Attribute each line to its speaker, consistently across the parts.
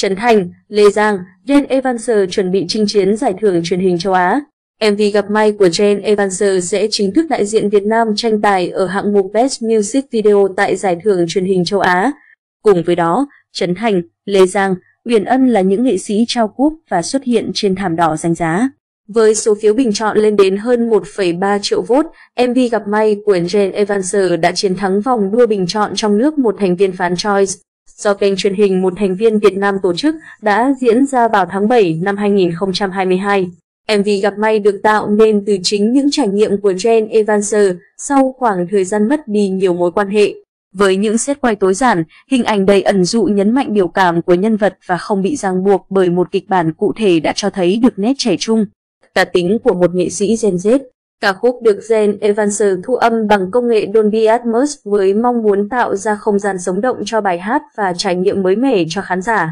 Speaker 1: Trấn Thành, Lê Giang, Jane Evans chuẩn bị chinh chiến giải thưởng truyền hình châu Á. MV gặp may của Jane Evans sẽ chính thức đại diện Việt Nam tranh tài ở hạng mục Best Music Video tại giải thưởng truyền hình châu Á. Cùng với đó, Trấn Thành, Lê Giang, Huyền Ân là những nghệ sĩ trao cúp và xuất hiện trên thảm đỏ danh giá. Với số phiếu bình chọn lên đến hơn 1,3 triệu vote, MV gặp may của Jane Evans đã chiến thắng vòng đua bình chọn trong nước một thành viên phán Choice do kênh truyền hình một thành viên Việt Nam tổ chức đã diễn ra vào tháng 7 năm 2022. MV gặp may được tạo nên từ chính những trải nghiệm của Jen Evanser sau khoảng thời gian mất đi nhiều mối quan hệ. Với những xét quay tối giản, hình ảnh đầy ẩn dụ nhấn mạnh biểu cảm của nhân vật và không bị ràng buộc bởi một kịch bản cụ thể đã cho thấy được nét trẻ trung. Cá tính của một nghệ sĩ Gen Z Cả khúc được Jane Evans thu âm bằng công nghệ Dolby Atmos với mong muốn tạo ra không gian sống động cho bài hát và trải nghiệm mới mẻ cho khán giả.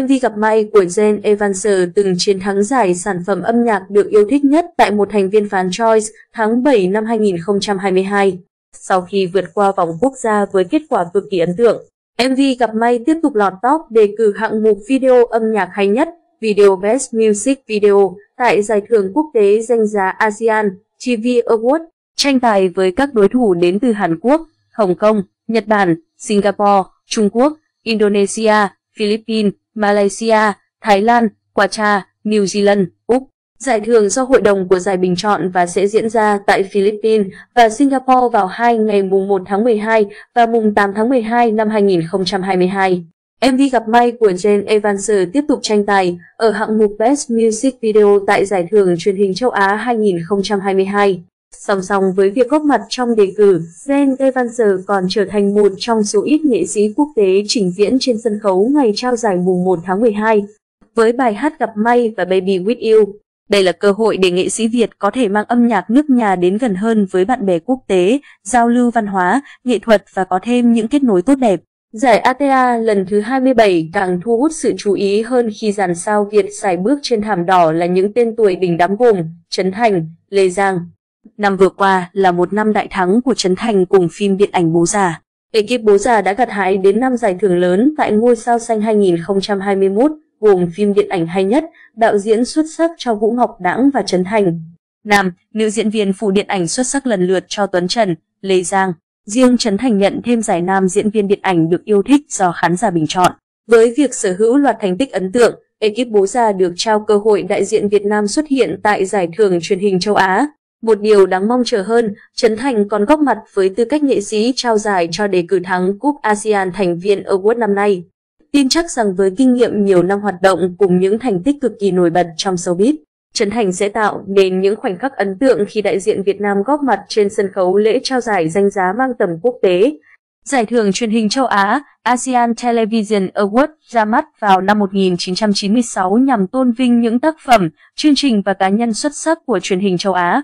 Speaker 1: MV gặp may của Jane Evans từng chiến thắng giải sản phẩm âm nhạc được yêu thích nhất tại một thành viên fan Choice tháng 7 năm 2022. Sau khi vượt qua vòng quốc gia với kết quả cực kỳ ấn tượng, MV gặp may tiếp tục lọt top đề cử hạng mục video âm nhạc hay nhất, Video Best Music Video tại giải thưởng quốc tế danh giá ASEAN TV Award, tranh tài với các đối thủ đến từ Hàn Quốc, Hồng Kông, Nhật Bản, Singapore, Trung Quốc, Indonesia, Philippines, Malaysia, Thái Lan, Qatar, New Zealand, Úc. Giải thưởng do Hội đồng của giải bình chọn và sẽ diễn ra tại Philippines và Singapore vào hai ngày mùng 1 tháng 12 và mùng 8 tháng 12 năm 2022. MV gặp may của Jane Evans tiếp tục tranh tài ở hạng mục Best Music Video tại giải thưởng truyền hình châu Á 2022. Song song với việc góp mặt trong đề cử, Jane Evans còn trở thành một trong số ít nghệ sĩ quốc tế trình diễn trên sân khấu ngày trao giải mùng 1 tháng 12 với bài hát Gặp May và Baby With You. Đây là cơ hội để nghệ sĩ Việt có thể mang âm nhạc nước nhà đến gần hơn với bạn bè quốc tế, giao lưu văn hóa, nghệ thuật và có thêm những kết nối tốt đẹp. Giải ATA lần thứ 27 càng thu hút sự chú ý hơn khi dàn sao Việt xài bước trên thảm đỏ là những tên tuổi đỉnh đám gồm Trấn Thành, Lê Giang. Năm vừa qua là một năm đại thắng của Trấn Thành cùng phim điện ảnh Bố Già. Ekip Bố Già đã gặt hái đến năm giải thưởng lớn tại Ngôi sao xanh 2021 gồm phim điện ảnh hay nhất, đạo diễn xuất sắc cho Vũ Ngọc Đãng và Trấn Thành. Nam, nữ diễn viên phụ điện ảnh xuất sắc lần lượt cho Tuấn Trần, Lê Giang. Riêng Trấn Thành nhận thêm giải nam diễn viên điện ảnh được yêu thích do khán giả bình chọn. Với việc sở hữu loạt thành tích ấn tượng, ekip bố già được trao cơ hội đại diện Việt Nam xuất hiện tại giải thưởng truyền hình châu Á. Một điều đáng mong chờ hơn, Trấn Thành còn góp mặt với tư cách nghệ sĩ trao giải cho đề cử thắng Cúp ASEAN thành viên Award năm nay. Tin chắc rằng với kinh nghiệm nhiều năm hoạt động cùng những thành tích cực kỳ nổi bật trong showbiz, Trấn Thành sẽ tạo nên những khoảnh khắc ấn tượng khi đại diện Việt Nam góp mặt trên sân khấu lễ trao giải danh giá mang tầm quốc tế. Giải thưởng truyền hình châu Á ASEAN Television Award ra mắt vào năm 1996 nhằm tôn vinh những tác phẩm, chương trình và cá nhân xuất sắc của truyền hình châu Á.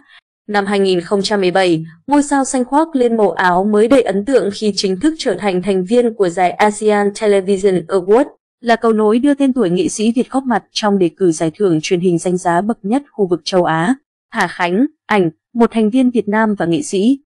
Speaker 1: Năm 2017, ngôi sao xanh khoác lên màu áo mới đầy ấn tượng khi chính thức trở thành thành viên của giải ASEAN Television Award là cầu nối đưa tên tuổi nghệ sĩ Việt góp mặt trong đề cử giải thưởng truyền hình danh giá bậc nhất khu vực châu Á. Hà Khánh, ảnh, một thành viên Việt Nam và nghệ sĩ,